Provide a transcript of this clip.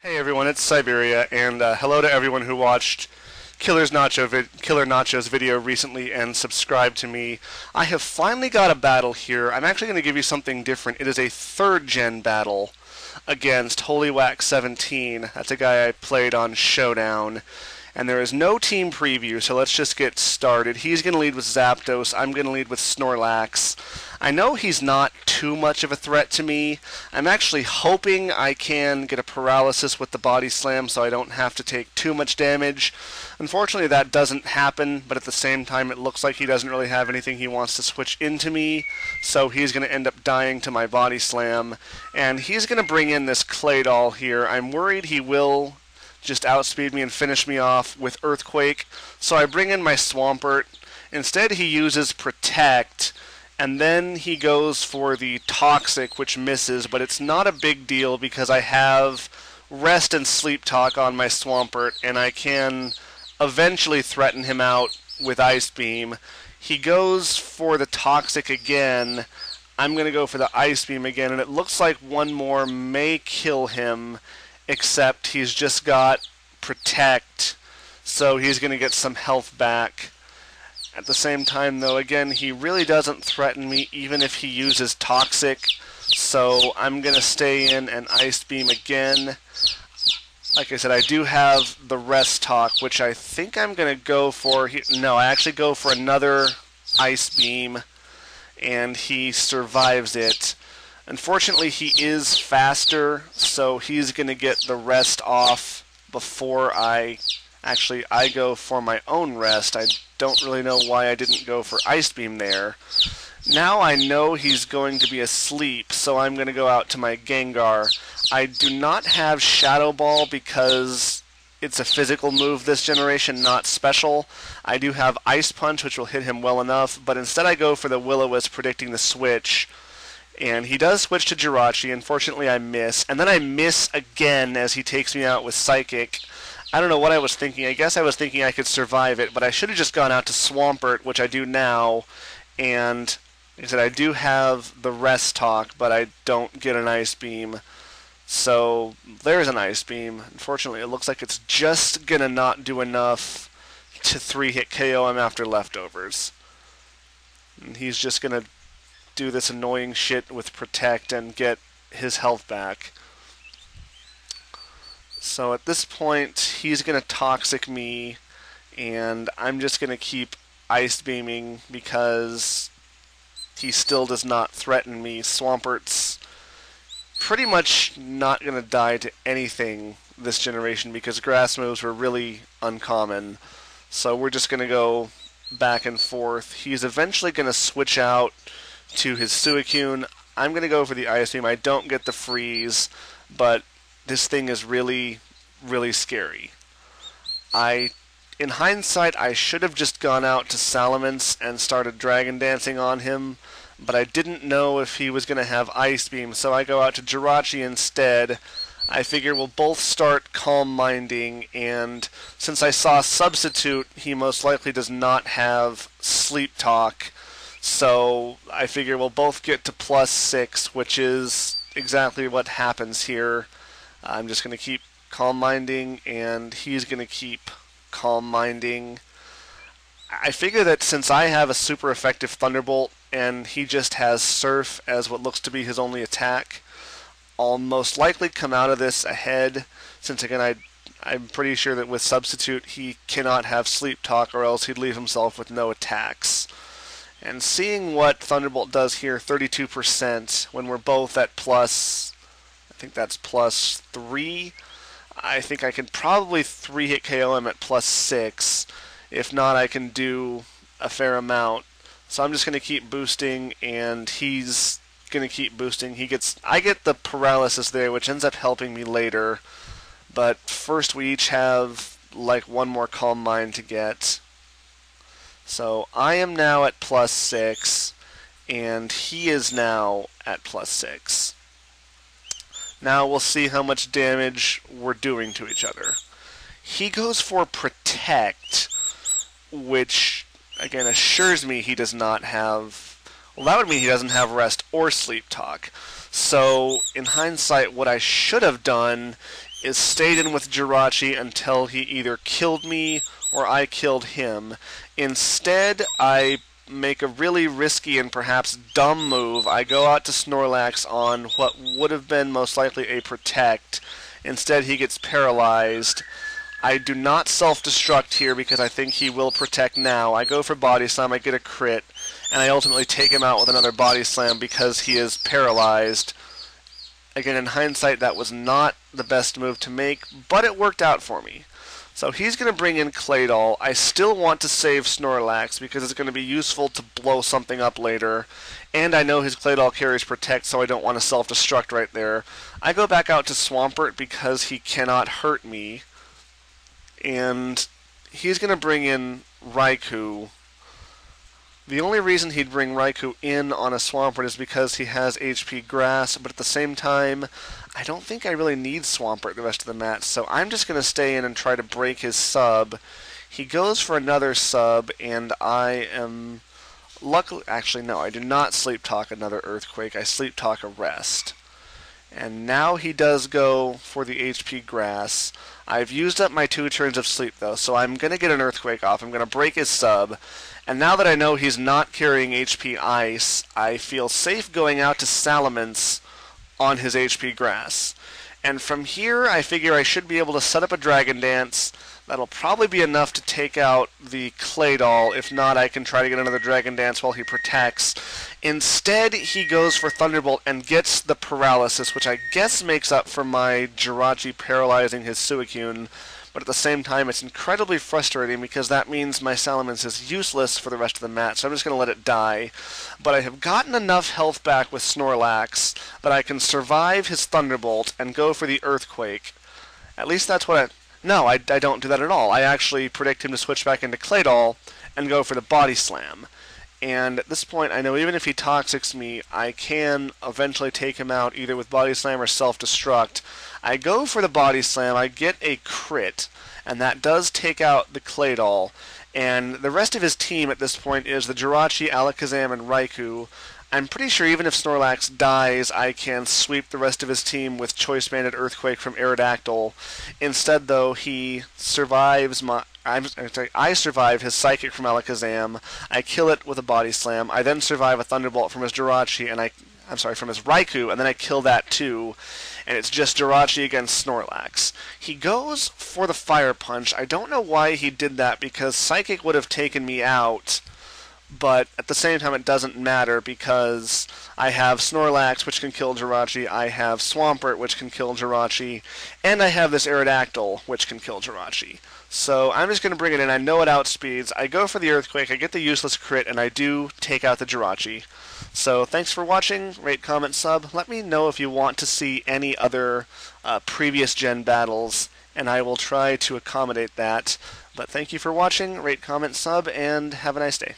Hey everyone, it's Syberia, and uh, hello to everyone who watched Killer's Nacho Killer Nacho's video recently and subscribed to me. I have finally got a battle here. I'm actually going to give you something different. It is a third gen battle against Holywack 17. That's a guy I played on Showdown. And there is no team preview, so let's just get started. He's going to lead with Zapdos. I'm going to lead with Snorlax. I know he's not too much of a threat to me. I'm actually hoping I can get a paralysis with the body slam so I don't have to take too much damage. Unfortunately, that doesn't happen, but at the same time, it looks like he doesn't really have anything he wants to switch into me, so he's going to end up dying to my body slam. And he's going to bring in this Claydol here. I'm worried he will just outspeed me and finish me off with Earthquake. So I bring in my Swampert. Instead, he uses Protect, and then he goes for the Toxic, which misses, but it's not a big deal because I have Rest and Sleep Talk on my Swampert, and I can eventually threaten him out with Ice Beam. He goes for the Toxic again. I'm going to go for the Ice Beam again, and it looks like one more may kill him except he's just got protect, so he's going to get some health back. At the same time, though, again, he really doesn't threaten me even if he uses Toxic, so I'm going to stay in and Ice Beam again. Like I said, I do have the Rest Talk, which I think I'm going to go for. No, I actually go for another Ice Beam, and he survives it. Unfortunately, he is faster, so he's going to get the rest off before I actually I go for my own rest. I don't really know why I didn't go for Ice Beam there. Now I know he's going to be asleep, so I'm going to go out to my Gengar. I do not have Shadow Ball because it's a physical move this generation, not special. I do have Ice Punch, which will hit him well enough, but instead I go for the Will-O-Wisp predicting the switch and he does switch to Jirachi. Unfortunately, I miss. And then I miss again as he takes me out with Psychic. I don't know what I was thinking. I guess I was thinking I could survive it, but I should have just gone out to Swampert, which I do now. And like I said, I do have the rest talk, but I don't get an Ice Beam. So there's an Ice Beam. Unfortunately, it looks like it's just going to not do enough to 3-hit KO him after leftovers. And he's just going to do this annoying shit with Protect and get his health back. So at this point, he's going to Toxic me, and I'm just going to keep Ice Beaming because he still does not threaten me. Swampert's pretty much not going to die to anything this generation because grass moves were really uncommon. So we're just going to go back and forth. He's eventually going to switch out to his Suicune. I'm going to go for the Ice Beam. I don't get the freeze, but this thing is really, really scary. I, in hindsight, I should have just gone out to Salamence and started Dragon Dancing on him, but I didn't know if he was going to have Ice Beam, so I go out to Jirachi instead. I figure we'll both start Calm Minding, and since I saw Substitute, he most likely does not have Sleep Talk, so I figure we'll both get to plus six, which is exactly what happens here. I'm just going to keep calm minding, and he's going to keep calm minding. I figure that since I have a super effective Thunderbolt, and he just has Surf as what looks to be his only attack, I'll most likely come out of this ahead, since again I I'm pretty sure that with Substitute he cannot have Sleep Talk or else he'd leave himself with no attacks. And seeing what Thunderbolt does here, 32%, when we're both at plus, I think that's plus 3, I think I can probably 3-hit KO him at plus 6. If not, I can do a fair amount. So I'm just going to keep boosting, and he's going to keep boosting. He gets, I get the paralysis there, which ends up helping me later. But first we each have like one more calm mind to get. So I am now at plus 6, and he is now at plus 6. Now we'll see how much damage we're doing to each other. He goes for Protect, which, again, assures me he does not have... Well, that would mean he doesn't have Rest or Sleep Talk. So, in hindsight, what I should have done is stayed in with Jirachi until he either killed me or I killed him. Instead, I make a really risky and perhaps dumb move. I go out to Snorlax on what would have been most likely a protect. Instead, he gets paralyzed. I do not self-destruct here because I think he will protect now. I go for Body Slam, I get a crit, and I ultimately take him out with another Body Slam because he is paralyzed. Again, in hindsight, that was not the best move to make, but it worked out for me. So he's going to bring in Claydol. I still want to save Snorlax because it's going to be useful to blow something up later. And I know his Claydol carries Protect, so I don't want to self-destruct right there. I go back out to Swampert because he cannot hurt me. And he's going to bring in Raikou the only reason he'd bring Raikou in on a Swampert is because he has HP Grass, but at the same time, I don't think I really need Swampert the rest of the match, so I'm just going to stay in and try to break his sub. He goes for another sub, and I am... Luckily, actually, no, I do not sleep talk another Earthquake. I sleep talk a rest. And now he does go for the HP Grass. I've used up my two turns of sleep, though, so I'm going to get an Earthquake off. I'm going to break his sub. And now that I know he's not carrying HP Ice, I feel safe going out to Salamence on his HP Grass. And from here, I figure I should be able to set up a Dragon Dance. That'll probably be enough to take out the Claydol. If not, I can try to get another Dragon Dance while he protects. Instead, he goes for Thunderbolt and gets the Paralysis, which I guess makes up for my Jirachi paralyzing his Suicune. But at the same time, it's incredibly frustrating because that means my Salamence is useless for the rest of the match, so I'm just going to let it die. But I have gotten enough health back with Snorlax that I can survive his Thunderbolt and go for the Earthquake. At least that's what I... No, I, I don't do that at all. I actually predict him to switch back into Claydol and go for the Body Slam. And at this point, I know even if he Toxics me, I can eventually take him out either with Body Slam or Self-Destruct. I go for the Body Slam, I get a crit, and that does take out the Claydol. And the rest of his team at this point is the Jirachi, Alakazam, and Raikou. I'm pretty sure even if Snorlax dies, I can sweep the rest of his team with Choice Banded Earthquake from Aerodactyl. Instead, though, he survives my I'm, sorry, I survive his Psychic from Alakazam. I kill it with a Body Slam. I then survive a Thunderbolt from his Jirachi, and I, I'm sorry, from his Raikou, and then I kill that too. And it's just Jirachi against Snorlax. He goes for the Fire Punch. I don't know why he did that, because Psychic would have taken me out but at the same time it doesn't matter because I have Snorlax, which can kill Jirachi, I have Swampert, which can kill Jirachi, and I have this Aerodactyl, which can kill Jirachi. So I'm just going to bring it in. I know it outspeeds. I go for the Earthquake, I get the useless crit, and I do take out the Jirachi. So thanks for watching. Rate, comment, sub. Let me know if you want to see any other uh, previous gen battles, and I will try to accommodate that. But thank you for watching. Rate, comment, sub, and have a nice day.